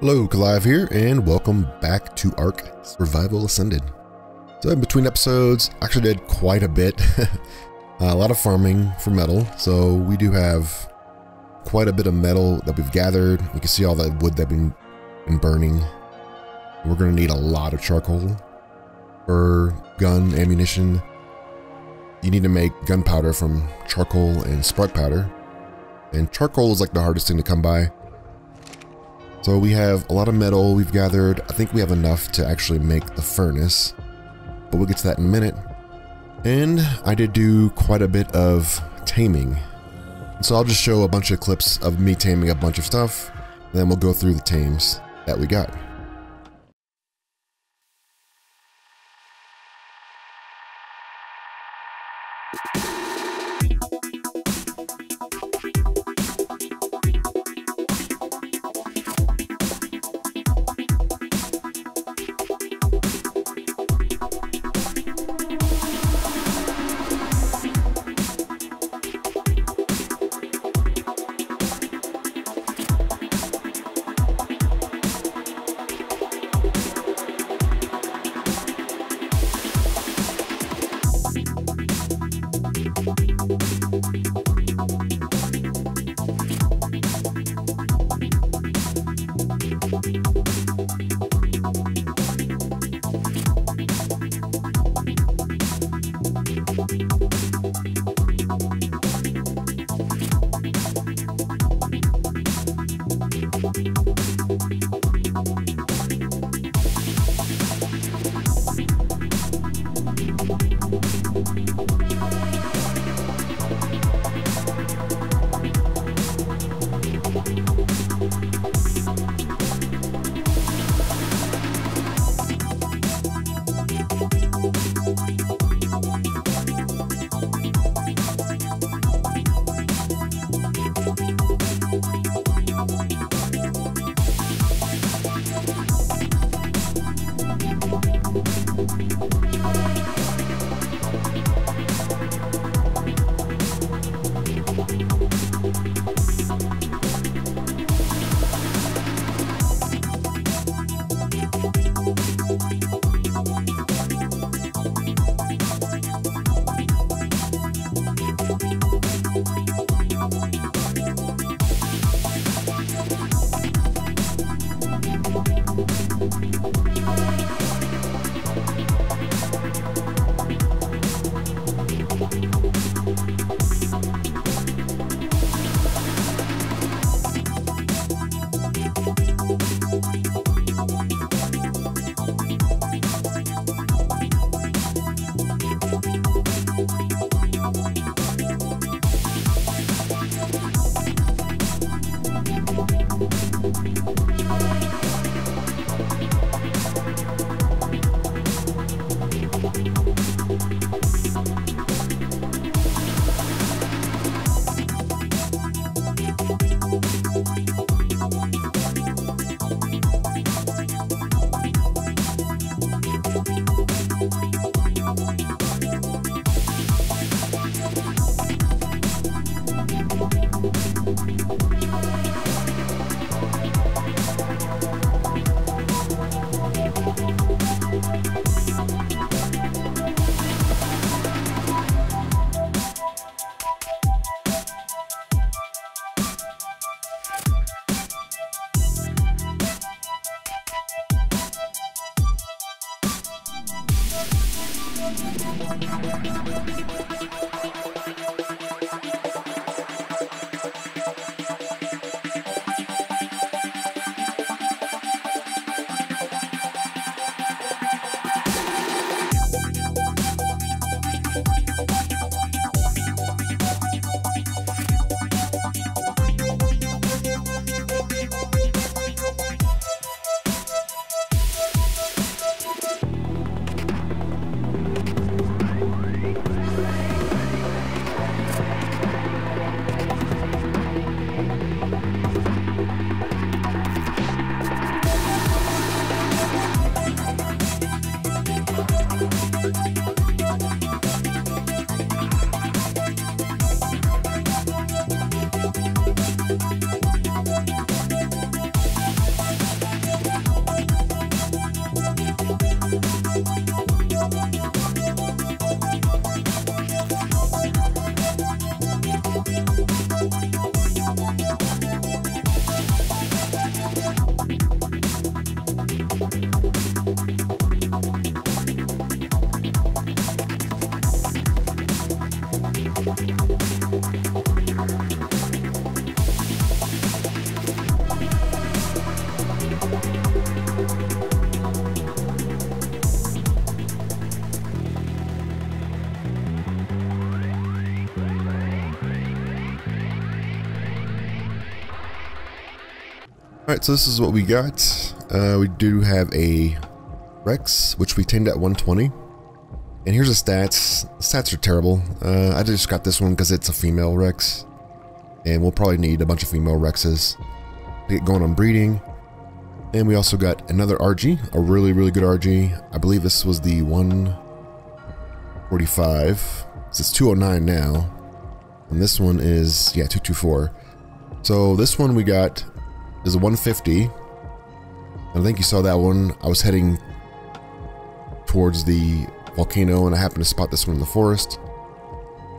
Hello, Kalive here, and welcome back to Ark Survival Ascended. So in between episodes, I actually did quite a bit. a lot of farming for metal, so we do have quite a bit of metal that we've gathered. You can see all that wood that we've been burning. We're going to need a lot of charcoal for gun ammunition. You need to make gunpowder from charcoal and spark powder. And charcoal is like the hardest thing to come by. So we have a lot of metal we've gathered. I think we have enough to actually make the furnace, but we'll get to that in a minute. And I did do quite a bit of taming. So I'll just show a bunch of clips of me taming a bunch of stuff, then we'll go through the tames that we got. Alright, so this is what we got. Uh, we do have a Rex, which we tamed at 120. And here's the stats. The stats are terrible. Uh, I just got this one because it's a female Rex. And we'll probably need a bunch of female Rexes to get going on breeding. And we also got another RG, a really, really good RG. I believe this was the 145. So it's 209 now. And this one is, yeah, 224. So this one we got is a 150. I think you saw that one. I was heading towards the volcano and I happened to spot this one in the forest.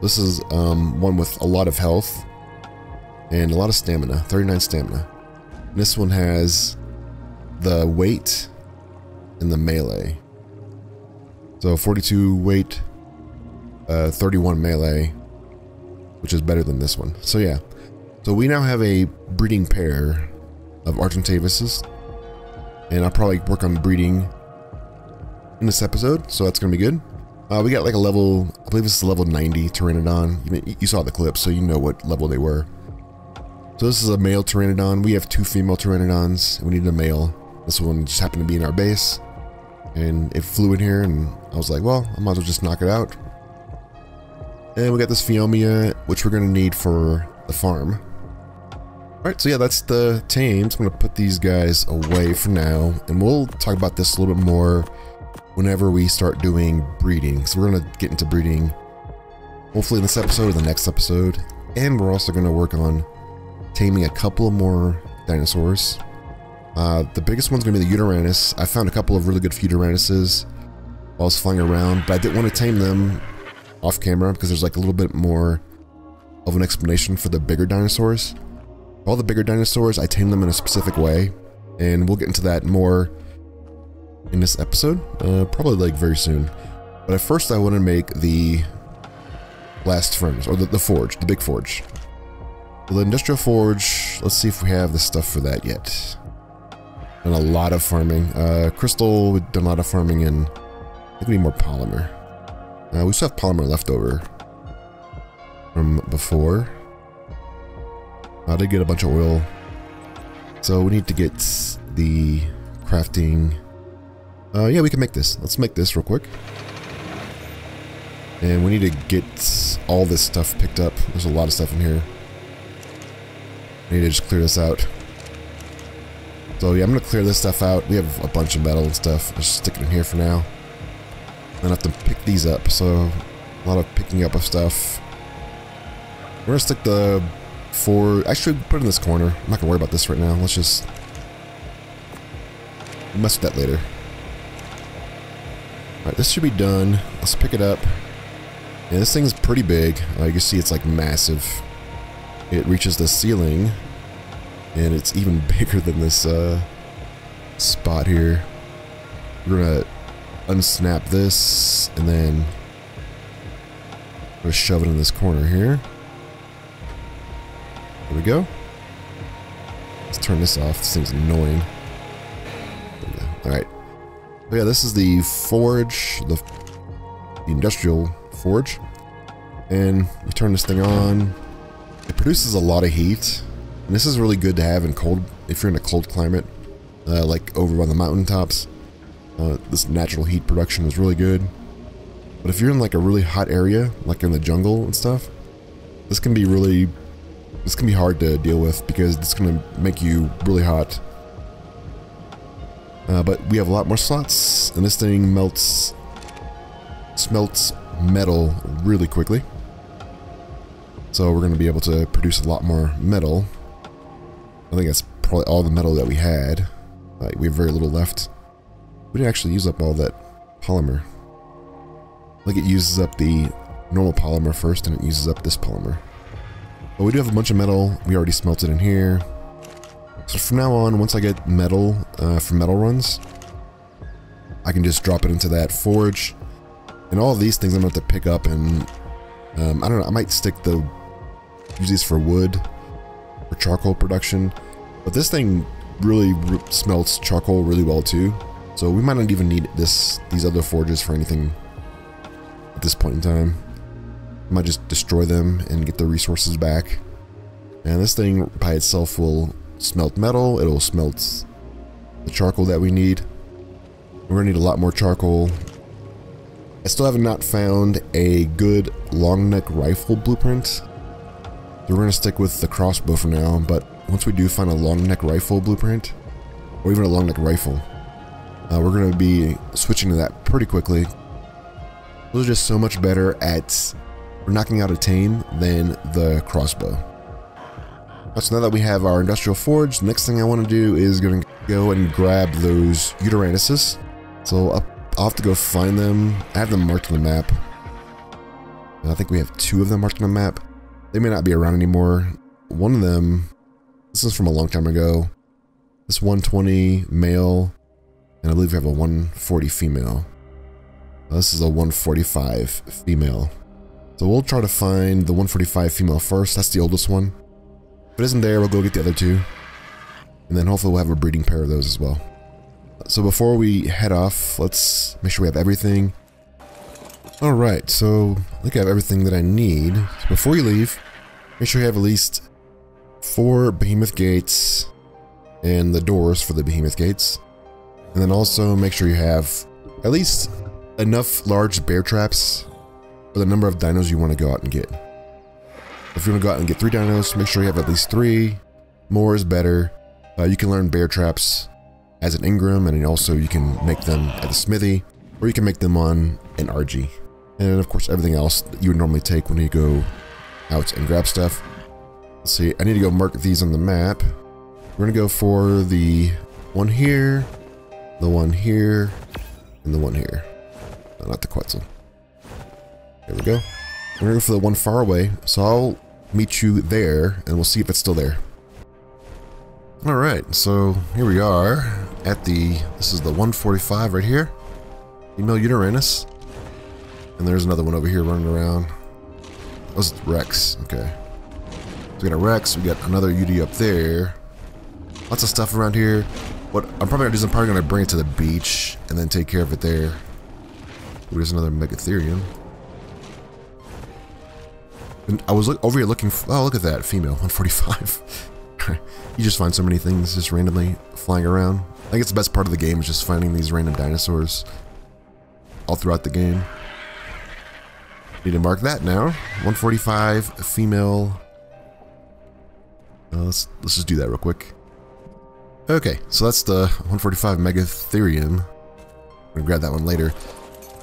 This is um, one with a lot of health and a lot of stamina, 39 stamina. And this one has the weight and the melee. So 42 weight, uh, 31 melee, which is better than this one. So yeah, so we now have a breeding pair of Argentavises, and I'll probably work on breeding in this episode, so that's going to be good. Uh, we got like a level, I believe this is level 90 Pteranodon. You, you saw the clip, so you know what level they were. So this is a male Pteranodon. We have two female Pteranodons. We need a male. This one just happened to be in our base. And it flew in here, and I was like, well, I might as well just knock it out. And we got this Phiomia, which we're going to need for the farm. Alright, so yeah, that's the tames. I'm going to put these guys away for now, and we'll talk about this a little bit more whenever we start doing breeding. So we're going to get into breeding hopefully in this episode or the next episode. And we're also going to work on taming a couple more dinosaurs. Uh, the biggest one's going to be the Yutyrannus. I found a couple of really good Yutyrannus's while I was flying around, but I didn't want to tame them off camera because there's like a little bit more of an explanation for the bigger dinosaurs. All the bigger dinosaurs, I tame them in a specific way, and we'll get into that more in this episode, uh, probably like very soon. But at first I want to make the last furnace, or the, the forge, the big forge. The industrial forge, let's see if we have the stuff for that yet. Done a lot of farming. Uh, crystal, we've done a lot of farming in, I think we need more polymer. Uh, we still have polymer left over from before. I did get a bunch of oil. So we need to get the crafting uh, yeah, we can make this. Let's make this real quick. And we need to get all this stuff picked up. There's a lot of stuff in here. I need to just clear this out. So yeah, I'm going to clear this stuff out. We have a bunch of metal and stuff. Just stick it in here for now. Then I have to pick these up. So a lot of picking up of stuff. We're going to stick the four... Actually, put it in this corner. I'm not going to worry about this right now. Let's just... mess with that later. Alright, this should be done. Let's pick it up. Yeah, this thing's pretty big. Uh, you can see it's like massive. It reaches the ceiling. And it's even bigger than this uh, spot here. We're gonna unsnap this and then we're gonna shove it in this corner here. There we go. Let's turn this off. This thing's annoying. Alright. But yeah, this is the forge, the, the industrial forge. And we turn this thing on. It produces a lot of heat. And this is really good to have in cold, if you're in a cold climate, uh, like over on the mountaintops. Uh, this natural heat production is really good. But if you're in like a really hot area, like in the jungle and stuff, this can be really, this can be hard to deal with because it's going to make you really hot uh, but we have a lot more slots, and this thing melts, smelts metal really quickly. So we're going to be able to produce a lot more metal. I think that's probably all the metal that we had. Uh, we have very little left. We didn't actually use up all that polymer. Like it uses up the normal polymer first, and it uses up this polymer. But we do have a bunch of metal. We already smelted it in here. So from now on, once I get metal uh, for metal runs, I can just drop it into that forge. And all these things I'm going to have to pick up and, um, I don't know, I might stick the, use these for wood, for charcoal production. But this thing really smelts charcoal really well too. So we might not even need this, these other forges for anything at this point in time. Might just destroy them and get the resources back. And this thing by itself will smelt metal, it'll smelt the charcoal that we need. We're gonna need a lot more charcoal. I still have not found a good long neck rifle blueprint. So we're gonna stick with the crossbow for now, but once we do find a long neck rifle blueprint, or even a long neck rifle, uh, we're gonna be switching to that pretty quickly. Those are just so much better at knocking out a tame than the crossbow. So now that we have our industrial forge, the next thing I want to do is going to go and grab those Yutyrannus. So I'll, I'll have to go find them. I have them marked on the map. And I think we have two of them marked on the map. They may not be around anymore. One of them, this is from a long time ago. This 120 male, and I believe we have a 140 female. This is a 145 female. So we'll try to find the 145 female first. That's the oldest one. If it isn't there, we'll go get the other two. And then hopefully we'll have a breeding pair of those as well. So before we head off, let's make sure we have everything. Alright, so I think I have everything that I need. So before you leave, make sure you have at least four behemoth gates and the doors for the behemoth gates. And then also make sure you have at least enough large bear traps for the number of dinos you want to go out and get. If you want to go out and get three dinos, make sure you have at least three. More is better. Uh, you can learn bear traps as an engram, and also you can make them at the smithy, or you can make them on an RG. And of course, everything else that you would normally take when you go out and grab stuff. Let's see, I need to go mark these on the map. We're gonna go for the one here, the one here, and the one here. No, not the Quetzal. There we go. We're gonna go for the one far away, so I'll meet you there, and we'll see if it's still there. Alright, so here we are at the, this is the 145 right here. Female Yutyrannus. And there's another one over here running around. It's Rex, okay. So we got a Rex, we got another Yuty up there. Lots of stuff around here. What I'm probably gonna do is I'm probably gonna bring it to the beach and then take care of it there. There's another Megatherium. And I was over here looking. For, oh, look at that female 145. you just find so many things just randomly flying around. I think it's the best part of the game is just finding these random dinosaurs all throughout the game. Need to mark that now. 145 female. Uh, let's let's just do that real quick. Okay, so that's the 145 Megatherium. I'm gonna grab that one later.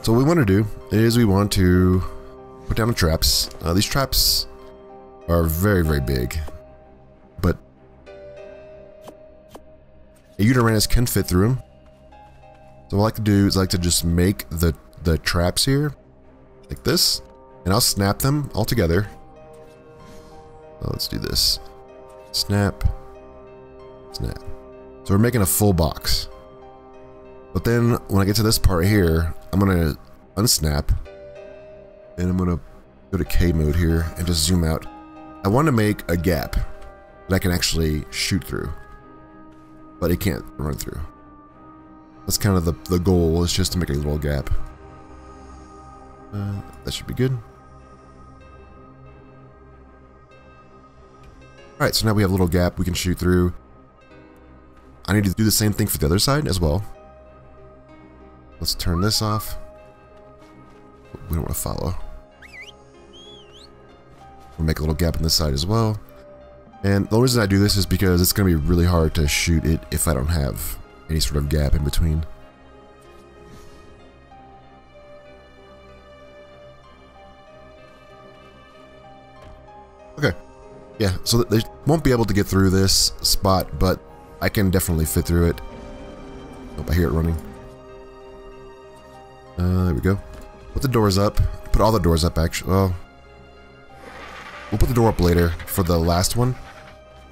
So what we want to do is we want to put down the traps. Uh, these traps are very, very big, but a Yutyrannus can fit through them. So what I like to do is I like to just make the, the traps here, like this, and I'll snap them all together. So let's do this. Snap, snap. So we're making a full box. But then when I get to this part here, I'm gonna unsnap and I'm gonna go to K mode here and just zoom out. I want to make a gap that I can actually shoot through, but it can't run through. That's kind of the, the goal, is just to make a little gap. Uh, that should be good. Alright, so now we have a little gap we can shoot through. I need to do the same thing for the other side as well. Let's turn this off. We don't want to follow. We'll make a little gap in this side as well. And the reason I do this is because it's going to be really hard to shoot it if I don't have any sort of gap in between. Okay. Yeah, so they won't be able to get through this spot, but I can definitely fit through it. Hope I hear it running. Uh, there we go. Put the doors up. Put all the doors up, actually. Well, we'll put the door up later for the last one.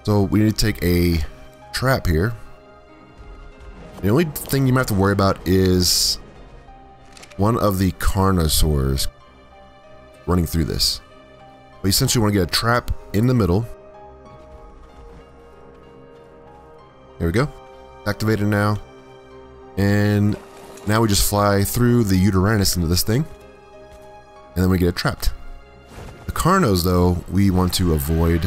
So we need to take a trap here. The only thing you might have to worry about is one of the Carnosaurs running through this. But essentially want to get a trap in the middle. There we go. Activated now. And now we just fly through the Yutyrannus into this thing. And then we get it trapped. The Carnos, though, we want to avoid.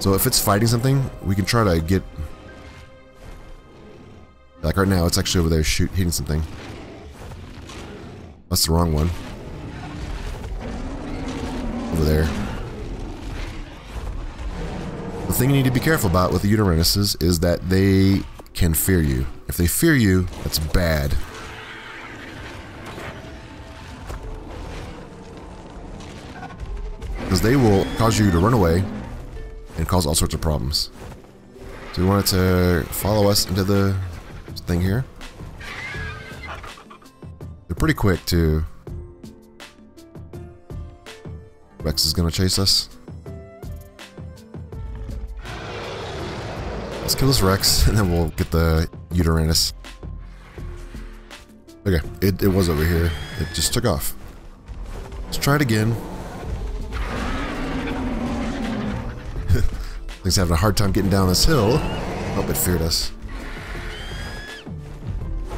So if it's fighting something, we can try to get... Like right now, it's actually over there shoot, hitting something. That's the wrong one. Over there. The thing you need to be careful about with the Yutyrannus is that they can fear you. If they fear you, that's bad. Because they will cause you to run away and cause all sorts of problems. So we wanted to follow us into the thing here. They're pretty quick too. Rex is gonna chase us. Let's kill this Rex, and then we'll get the Yutyrannus. Okay, it, it was over here. It just took off. Let's try it again. Things having a hard time getting down this hill. Oh, it feared us.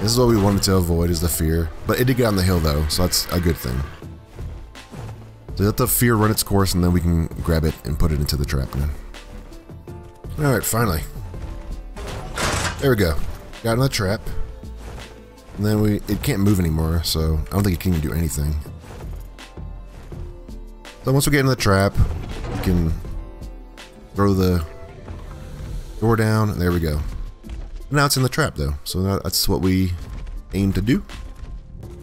This is what we wanted to avoid, is the fear. But it did get on the hill, though, so that's a good thing. So let the fear run its course, and then we can grab it and put it into the trap now. Alright, finally. There we go. Got in the trap. And then we it can't move anymore, so I don't think it can do anything. So once we get in the trap, we can throw the door down, there we go. Now it's in the trap though, so that's what we aim to do.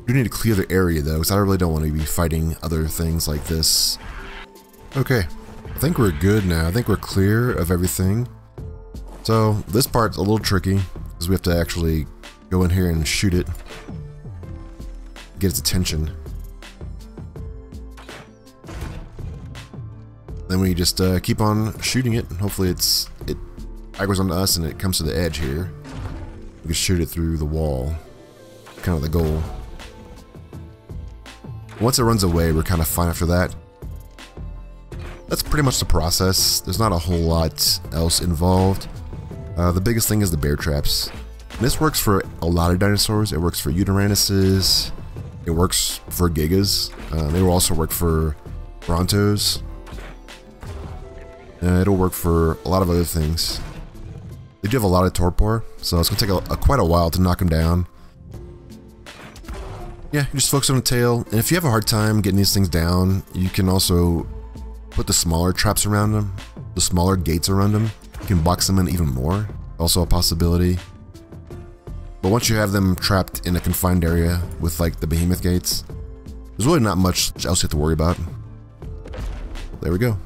We do need to clear the area though, because I really don't want to be fighting other things like this. Okay, I think we're good now. I think we're clear of everything. So this part's a little tricky, because we have to actually go in here and shoot it. Get its attention. Then we just uh, keep on shooting it, hopefully it's it aggro's onto us and it comes to the edge here. We can shoot it through the wall. Kind of the goal. Once it runs away, we're kind of fine after that. That's pretty much the process. There's not a whole lot else involved. Uh, the biggest thing is the bear traps. This works for a lot of dinosaurs. It works for Yutyrannuses. It works for Gigas. Uh, they will also work for Brontos. Uh, it'll work for a lot of other things. They do have a lot of torpor, so it's going to take a, a, quite a while to knock them down. Yeah, just focus on the tail, and if you have a hard time getting these things down, you can also put the smaller traps around them, the smaller gates around them. You can box them in even more, also a possibility. But once you have them trapped in a confined area with like the behemoth gates, there's really not much else you have to worry about. There we go.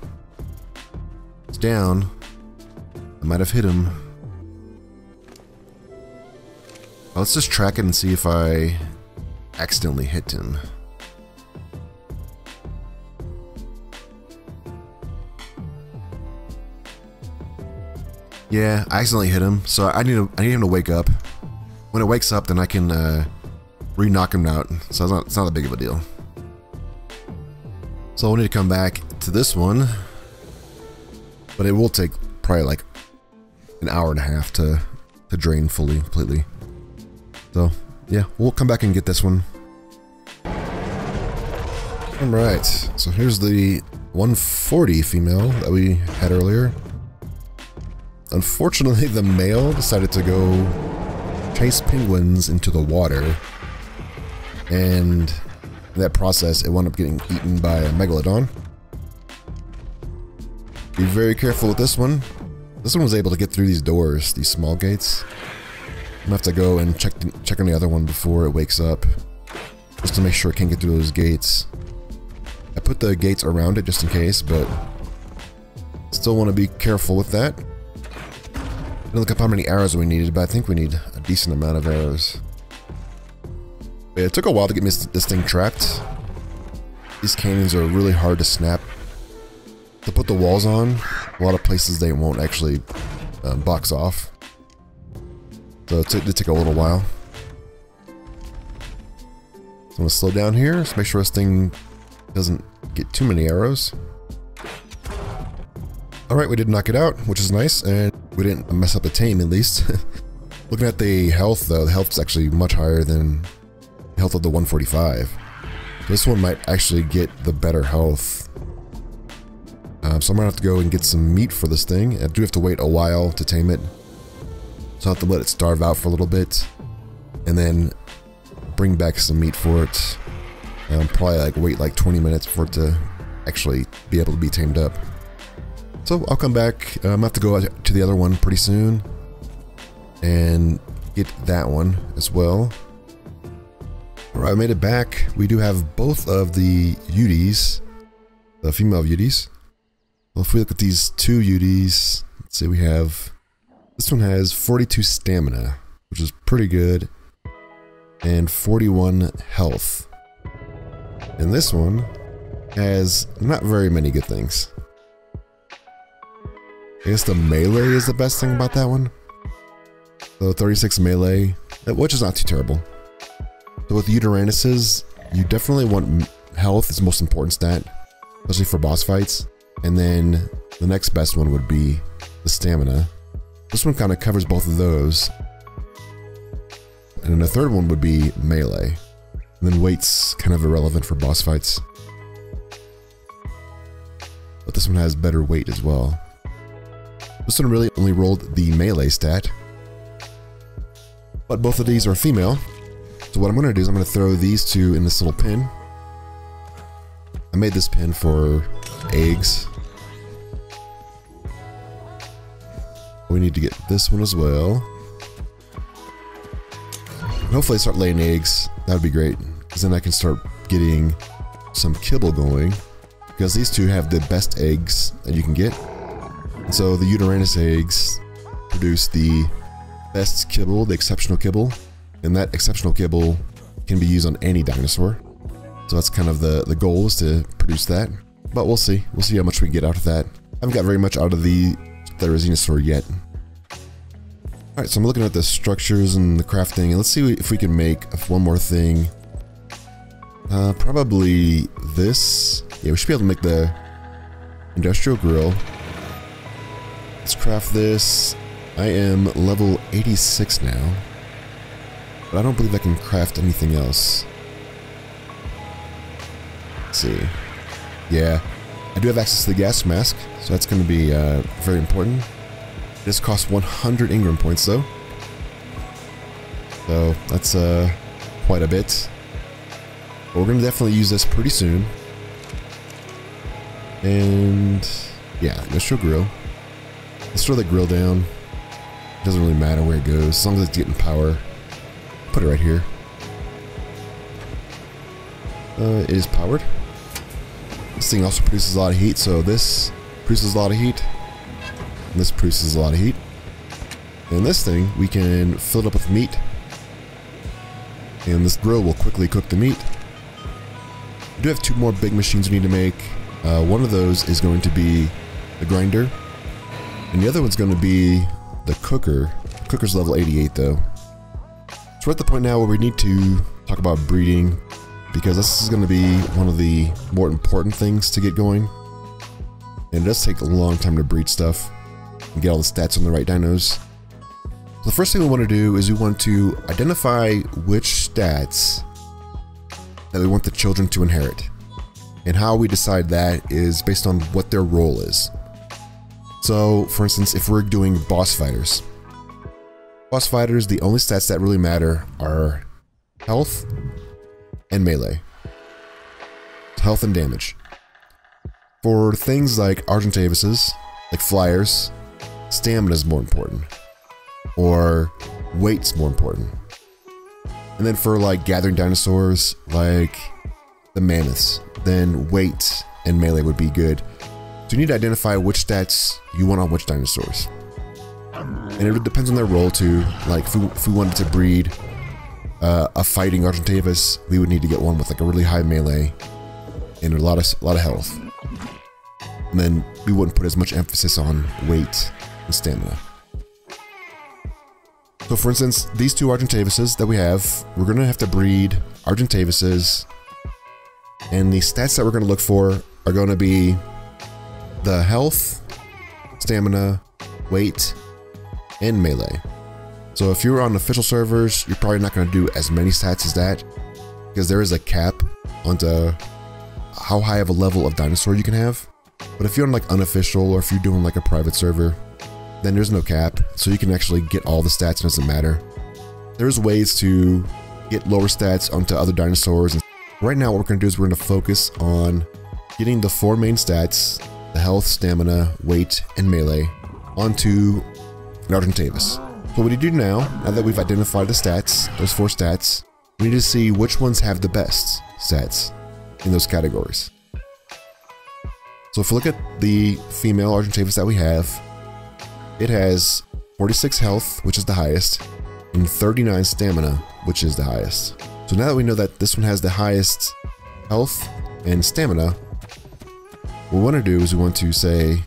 It's down. I might have hit him. let's just track it and see if I accidentally hit him. Yeah, I accidentally hit him, so I need to, I need him to wake up. When it wakes up, then I can uh, re-knock him out. So it's not, it's not that big of a deal. So we'll need to come back to this one. But it will take probably like an hour and a half to, to drain fully, completely. So, yeah, we'll come back and get this one. Alright, so here's the 140 female that we had earlier. Unfortunately, the male decided to go chase penguins into the water. And in that process, it wound up getting eaten by a megalodon. Be very careful with this one. This one was able to get through these doors, these small gates. I'm gonna have to go and check check on the other one before it wakes up, just to make sure it can't get through those gates. I put the gates around it just in case, but still want to be careful with that. Look up how many arrows we needed, but I think we need a decent amount of arrows. It took a while to get this thing trapped. These cannons are really hard to snap. To put the walls on, a lot of places they won't actually um, box off. So it did take a little while. So I'm gonna slow down here, just make sure this thing doesn't get too many arrows. Alright, we did knock it out, which is nice, and we didn't mess up the tame at least. Looking at the health though, the health is actually much higher than health of the 145. This one might actually get the better health. Um, so I'm gonna have to go and get some meat for this thing. I do have to wait a while to tame it. So I'll have to let it starve out for a little bit. And then bring back some meat for it. Um, probably like wait like 20 minutes for it to actually be able to be tamed up. So I'll come back. I'm um, have to go to the other one pretty soon. And get that one as well. Alright, I made it back. We do have both of the Uties, the female Uties. Well, if we look at these two Uties, let's see, we have, this one has 42 stamina, which is pretty good, and 41 health. And this one has not very many good things. I guess the melee is the best thing about that one. So 36 melee, which is not too terrible. So with Yutyrannus's, you definitely want health is the most important stat, especially for boss fights. And then the next best one would be the stamina. This one kind of covers both of those. And then the third one would be melee. And then weight's kind of irrelevant for boss fights. But this one has better weight as well. This one really only rolled the melee stat. But both of these are female, so what I'm going to do is I'm going to throw these two in this little pin. I made this pin for eggs. We need to get this one as well. And hopefully start laying eggs. That would be great. Because then I can start getting some kibble going. Because these two have the best eggs that you can get. And so the Yutyrannus eggs produce the best kibble, the exceptional kibble and that exceptional kibble can be used on any dinosaur. So that's kind of the, the goal is to produce that. But we'll see. We'll see how much we get out of that. I haven't got very much out of the Therizinosaur yet. Alright, so I'm looking at the structures and the crafting, and let's see if we can make one more thing. Uh, probably this. Yeah, we should be able to make the industrial grill. Craft this. I am level 86 now. But I don't believe I can craft anything else. Let's see. Yeah. I do have access to the gas mask, so that's going to be uh, very important. This costs 100 engram points, though. So, that's uh, quite a bit. But we're going to definitely use this pretty soon. And, yeah, industrial grill. Let's throw the grill down. It doesn't really matter where it goes, as long as it's getting power put it right here. Uh, it is powered. This thing also produces a lot of heat, so this produces a lot of heat. This produces a lot of heat. And this thing, we can fill it up with meat. And this grill will quickly cook the meat. We do have two more big machines we need to make. Uh, one of those is going to be the grinder. And the other one's going to be the cooker. The cooker's level 88 though So we're at the point now where we need to talk about breeding because this is going to be one of the more important things to get going. And it does take a long time to breed stuff and get all the stats on the right dinos. So the first thing we want to do is we want to identify which stats that we want the children to inherit. And how we decide that is based on what their role is. So, for instance, if we're doing boss fighters, Boss fighters, the only stats that really matter are health and melee. Health and damage. For things like Argentavis's, like flyers, stamina is more important. Or weight's more important. And then for like gathering dinosaurs, like the mammoths, then weight and melee would be good. So you need to identify which stats you want on which dinosaurs and it depends on their role too. Like if we, if we wanted to breed uh, a fighting Argentavis, we would need to get one with like a really high melee and a lot of a lot of health. And then we wouldn't put as much emphasis on weight and stamina. So for instance, these two Argentavises that we have, we're to have to breed Argentavises. And the stats that we're to look for are to be the health, stamina, weight, and melee. So if you're on official servers, you're probably not going to do as many stats as that because there is a cap onto how high of a level of dinosaur you can have. But if you're on like unofficial or if you're doing like a private server, then there's no cap. So you can actually get all the stats, it doesn't matter. There's ways to get lower stats onto other dinosaurs. And right now what we're going to do is we're going to focus on getting the four main stats, the health, stamina, weight, and melee, onto an Argentavis. So what we do now, now that we've identified the stats, those four stats, we need to see which ones have the best stats in those categories. So if we look at the female Argentavis that we have, it has 46 health, which is the highest, and 39 stamina, which is the highest. So now that we know that this one has the highest health and stamina, what we want to do is we want to say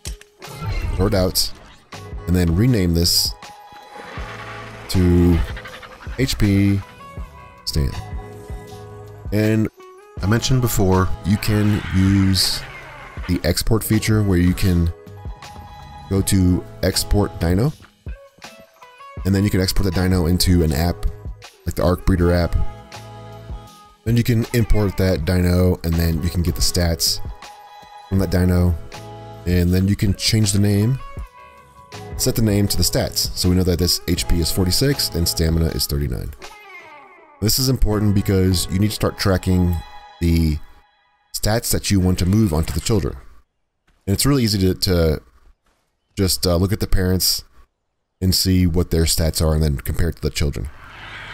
sort out and then rename this to HP Stan. And I mentioned before, you can use the export feature where you can go to export dino and then you can export the dino into an app like the Ark Breeder app. Then you can import that dino and then you can get the stats from that dino and then you can change the name set the name to the stats so we know that this HP is 46 and stamina is 39. This is important because you need to start tracking the stats that you want to move onto the children. And it's really easy to, to just uh, look at the parents and see what their stats are and then compare it to the children.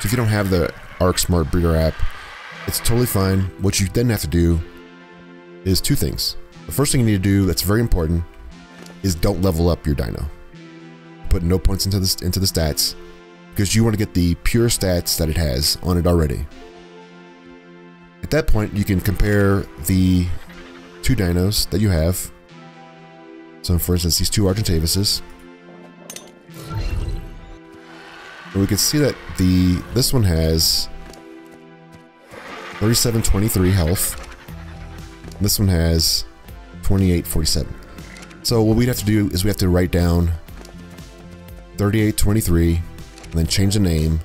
So if you don't have the Ark Smart Breeder app, it's totally fine. What you then have to do is two things. The first thing you need to do that's very important is don't level up your dino. Put no points into the, into the stats because you want to get the pure stats that it has on it already. At that point, you can compare the two dinos that you have. So for instance, these two Argentavises. And we can see that the this one has 3723 health. This one has 2847. So what we'd have to do is we have to write down 3823 and then change the name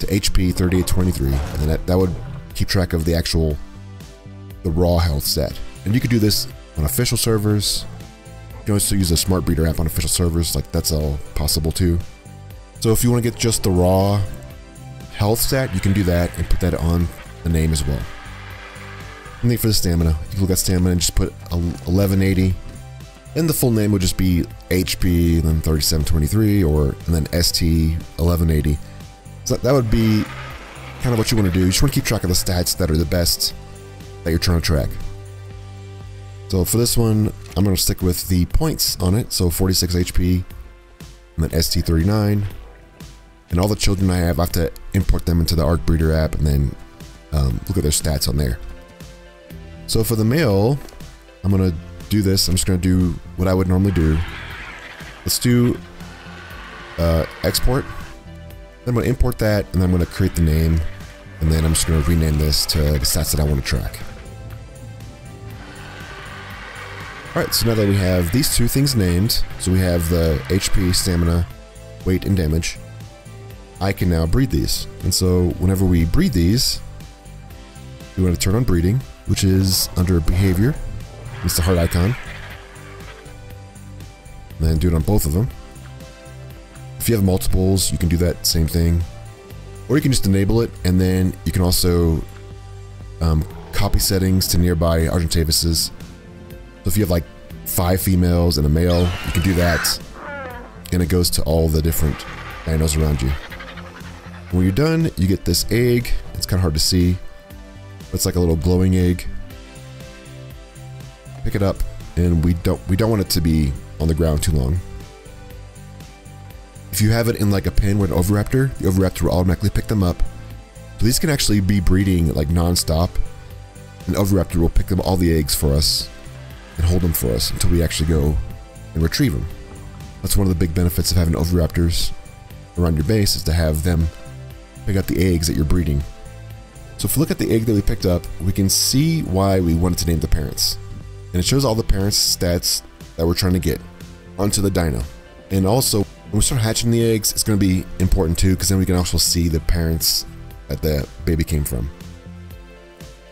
to HP 3823 and then that, that would keep track of the actual the raw health set. And you could do this on official servers. You can also use a smart breeder app on official servers, like that's all possible too. So if you want to get just the raw health stat, you can do that and put that on the name as well. And then for the stamina, you look at stamina and just put 1180. And the full name would just be HP, then 3723, or and then ST 1180. So that would be kind of what you want to do. You just want to keep track of the stats that are the best that you're trying to track. So for this one, I'm going to stick with the points on it. So 46 HP, and then ST 39, And all the children I have, I have to import them into the Ark Breeder app and then um, look at their stats on there. So for the male, I'm going to do this. I'm just going to do what I would normally do. Let's do uh, export. Then I'm going to import that, and then I'm going to create the name. And then I'm just going to rename this to the stats that I want to track. Alright, so now that we have these two things named, so we have the HP, stamina, weight, and damage, I can now breed these. And so whenever we breed these, we want to turn on breeding, which is under behavior. It's the heart icon. And then do it on both of them. If you have multiples, you can do that same thing. Or you can just enable it, and then you can also um, copy settings to nearby Argentavises. So if you have like five females and a male, you can do that. And it goes to all the different dinos around you. When you're done, you get this egg. It's kind of hard to see. It's like a little glowing egg. Pick it up, and we don't we don't want it to be on the ground too long. If you have it in like a pen with an oviraptor, the oviraptor will automatically pick them up. So these can actually be breeding like non-stop. An oviraptor will pick them all the eggs for us and hold them for us until we actually go and retrieve them. That's one of the big benefits of having oviraptors around your base is to have them pick up the eggs that you're breeding. So if we look at the egg that we picked up, we can see why we wanted to name the parents. And it shows all the parents' stats that we're trying to get onto the dino. And also, when we start hatching the eggs, it's going to be important too, because then we can also see the parents that the baby came from.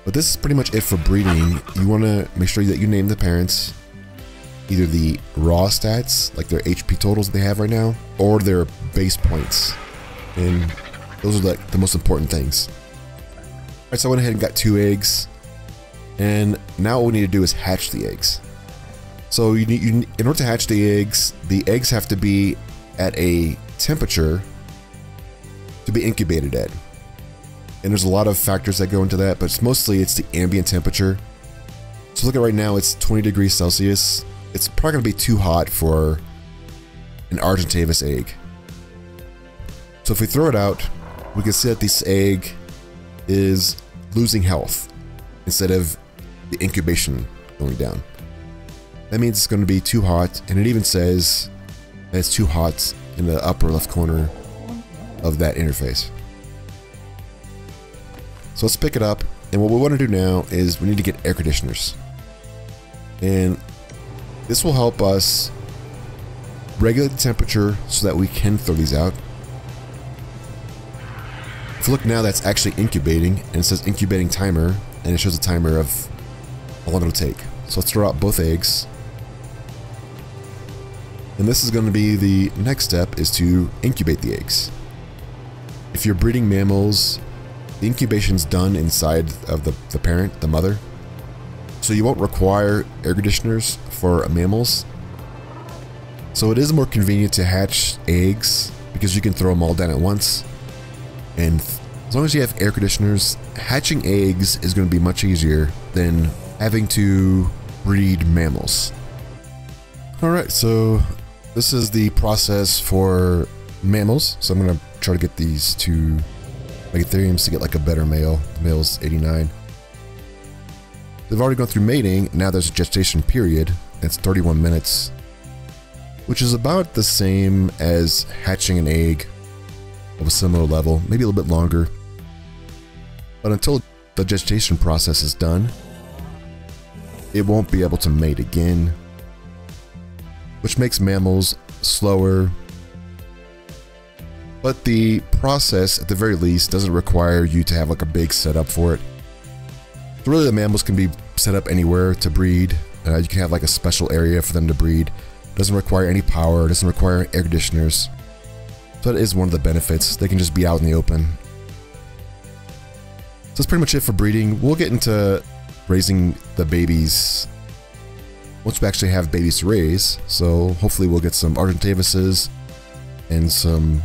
But this is pretty much it for breeding. You want to make sure that you name the parents. either the raw stats, like their HP totals they have right now, or their base points. And those are like the most important things. Alright, so I went ahead and got two eggs. And now what we need to do is hatch the eggs. So you need, you, in order to hatch the eggs, the eggs have to be at a temperature to be incubated at. And there's a lot of factors that go into that, but it's mostly it's the ambient temperature. So look at right now, it's 20 degrees Celsius. It's probably gonna be too hot for an Argentavis egg. So if we throw it out, we can see that this egg is losing health instead of the incubation going down. That means it's going to be too hot, and it even says that it's too hot in the upper left corner of that interface. So let's pick it up, and what we want to do now is we need to get air conditioners. And this will help us regulate the temperature so that we can throw these out. If you look now, that's actually incubating, and it says incubating timer, and it shows a timer of how long it'll take. So let's throw out both eggs. And this is going to be the next step is to incubate the eggs. If you're breeding mammals, the incubation's done inside of the, the parent, the mother. So you won't require air conditioners for mammals. So it is more convenient to hatch eggs because you can throw them all down at once. And as long as you have air conditioners, hatching eggs is going to be much easier than having to breed mammals. Alright, so this is the process for mammals. So I'm going to try to get these two Megatheriums to get like a better male. The male's 89. They've already gone through mating. Now there's a gestation period. It's 31 minutes, which is about the same as hatching an egg of a similar level, maybe a little bit longer. But until the gestation process is done, it won't be able to mate again which makes mammals slower. But the process, at the very least, doesn't require you to have like a big setup for it. So really the mammals can be set up anywhere to breed. Uh, you can have like a special area for them to breed. Doesn't require any power, doesn't require air conditioners. That is one of the benefits. They can just be out in the open. So that's pretty much it for breeding. We'll get into raising the babies once we actually have babies to raise. So hopefully we'll get some Argentavises and some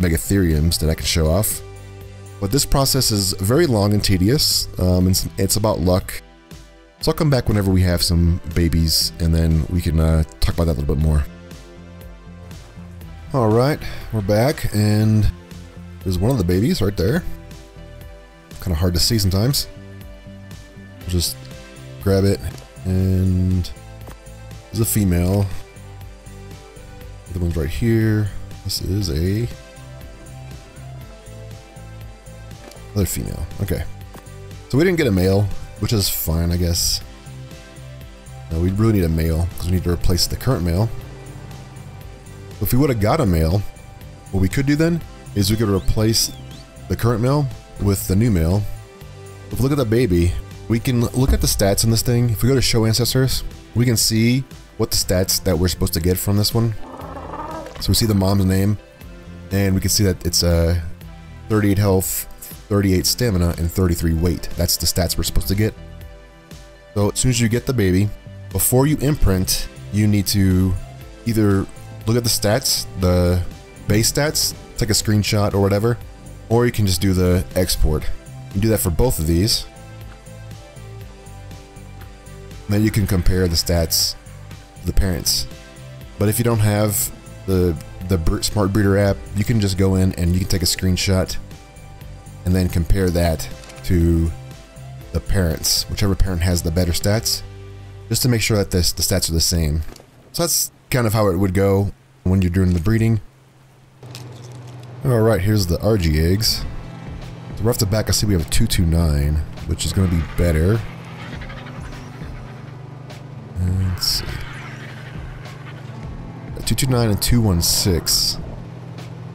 Megatheriums that I can show off. But this process is very long and tedious. Um, it's, it's, about luck. So I'll come back whenever we have some babies and then we can uh, talk about that a little bit more. Alright, we're back and there's one of the babies right there. Kind of hard to see sometimes. We'll just grab it and there's a female. The one's right here. This is a another female. Okay. So we didn't get a male, which is fine, I guess. No, we really need a male because we need to replace the current male. If we would have got a male, what we could do then is we could replace the current male with the new male. If we look at the baby, we can look at the stats in this thing. If we go to show ancestors, we can see what the stats that we're supposed to get from this one. So we see the mom's name, and we can see that it's a uh, 38 health, 38 stamina, and 33 weight. That's the stats we're supposed to get. So as soon as you get the baby, before you imprint, you need to either look at the stats, the base stats, take a screenshot or whatever, or you can just do the export. You can do that for both of these. Then you can compare the stats to the parents. But if you don't have the the Smart Breeder app, you can just go in and you can take a screenshot and then compare that to the parents, whichever parent has the better stats, just to make sure that this, the stats are the same. So that's kind of how it would go when you're doing the breeding. Alright, here's the Argy eggs. Right off the back, I see we have a 229, which is going to be better. Let's see. A 229 and 216.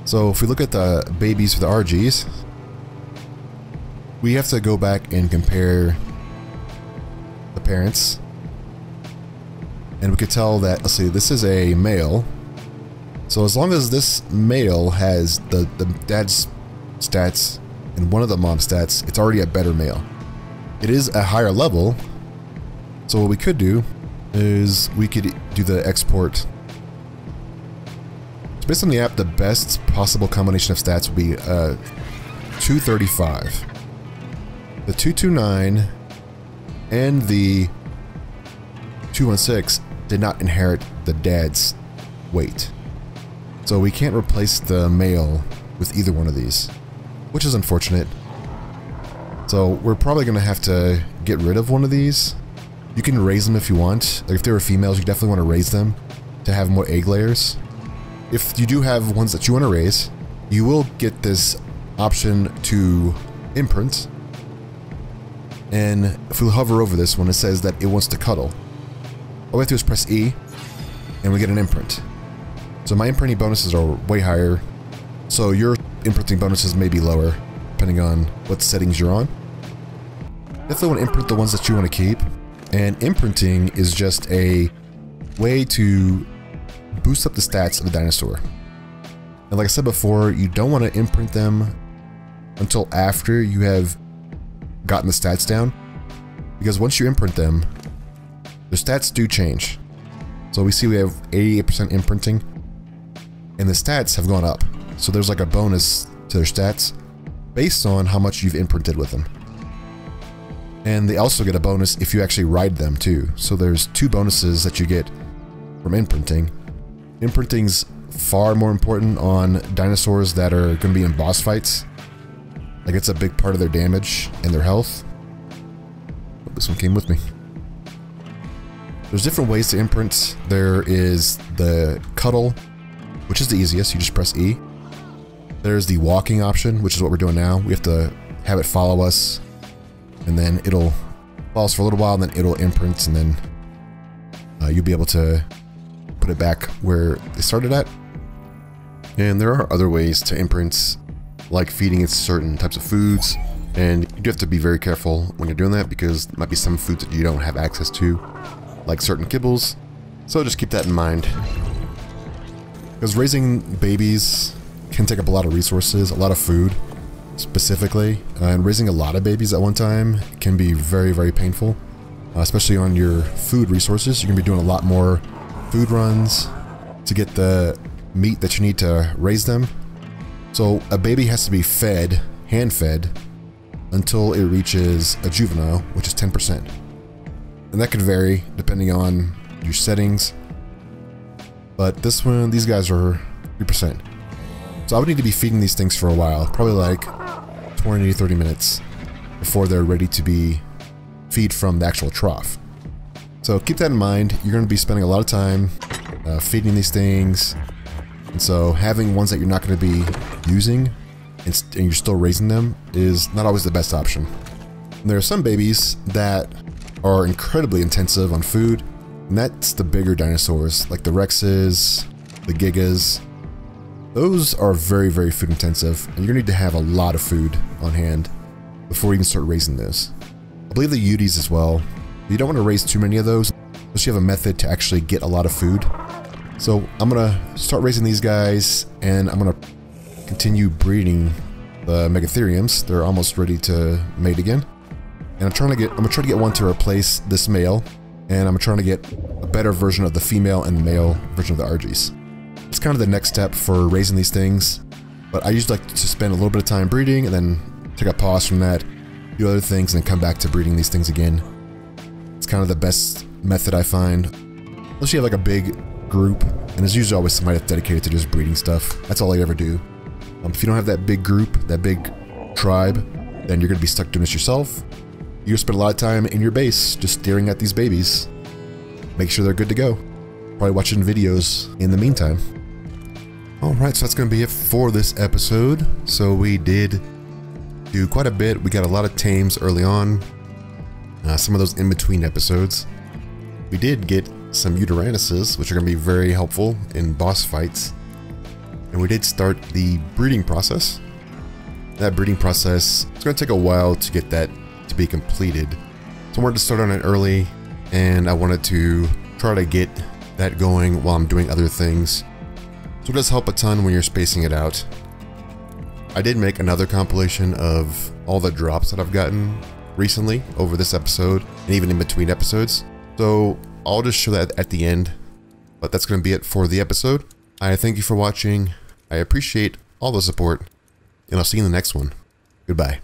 So if we look at the babies for the Argies, we have to go back and compare the parents. And we could tell that, let's see, this is a male. So as long as this male has the, the dad's stats and one of the mom stats, it's already a better male. It is a higher level. So what we could do is we could do the export. So based on the app, the best possible combination of stats would be uh, 235. The 229 and the 216 did not inherit the dad's weight. So we can't replace the male with either one of these, which is unfortunate. So we're probably going to have to get rid of one of these. You can raise them if you want. Like if they were females, you definitely want to raise them to have more egg layers. If you do have ones that you want to raise, you will get this option to imprint. And if we hover over this one, it says that it wants to cuddle. All we have to do is press E, and we get an imprint. So my imprinting bonuses are way higher, so your imprinting bonuses may be lower, depending on what settings you're on. Definitely want to imprint the ones that you want to keep, and imprinting is just a way to boost up the stats of the dinosaur. And like I said before, you don't want to imprint them until after you have gotten the stats down, because once you imprint them, the stats do change. So we see we have 88% imprinting, and the stats have gone up. So there's like a bonus to their stats based on how much you've imprinted with them. And they also get a bonus if you actually ride them too. So there's two bonuses that you get from imprinting. Imprinting's far more important on dinosaurs that are going to be in boss fights. Like it's a big part of their damage and their health. Oh, this one came with me. There's different ways to imprint. There is the cuddle, which is the easiest. You just press E. There's the walking option, which is what we're doing now. We have to have it follow us, and then it'll follow us for a little while, and then it'll imprint, and then uh, you'll be able to put it back where it started at. And there are other ways to imprint, like feeding it certain types of foods, and you do have to be very careful when you're doing that because there might be some foods that you don't have access to, like certain kibbles. So just keep that in mind. Because raising babies can take up a lot of resources, a lot of food specifically, uh, and raising a lot of babies at one time can be very, very painful, uh, especially on your food resources. You're going to be doing a lot more food runs to get the meat that you need to raise them. So a baby has to be fed, hand fed, until it reaches a juvenile, which is 10%. And that can vary depending on your settings. But this one, these guys are 3%. So I would need to be feeding these things for a while, probably like 20 to 30 minutes before they're ready to be feed from the actual trough. So keep that in mind. You're going to be spending a lot of time uh, feeding these things. And so having ones that you're not going to be using and, and, you're still raising them is not always the best option. And there are some babies that are incredibly intensive on food, and that's the bigger dinosaurs, like the Rexes, the Gigas, those are very, very food intensive, and you're to need to have a lot of food on hand before you can start raising those. I believe the Yuties as well. You don't want to raise too many of those unless you have a method to actually get a lot of food. So I'm to start raising these guys, and I'm to continue breeding the Megatheriums. They're almost ready to mate again. And I'm trying to get, I'm to try to get one to replace this male, and I'm trying to get a better version of the female and the male version of the Argies. It's kind of the next step for raising these things. But I usually like to spend a little bit of time breeding and then take a pause from that, do other things, and then come back to breeding these things again. It's kind of the best method I find. Unless you have like a big group, and there's usually always somebody that's dedicated to just breeding stuff. That's all I ever do. Um, if you don't have that big group, that big tribe, then you're going to be stuck doing this yourself. You spend a lot of time in your base just staring at these babies. Make sure they're good to go. Probably watching videos in the meantime. Alright, so that's going to be it for this episode. So we did do quite a bit. We got a lot of tames early on. Uh, some of those in-between episodes. We did get some Yutyrannus, which are going to be very helpful in boss fights. And we did start the breeding process. That breeding process, it's going to take a while to get that to be completed. So I wanted to start on it early, and I wanted to try to get that going while I'm doing other things. So it does help a ton when you're spacing it out. I did make another compilation of all the drops that I've gotten recently over this episode and even in between episodes. So I'll just show that at the end. But that's going to be it for the episode. I thank you for watching. I appreciate all the support. And I'll see you in the next one. Goodbye.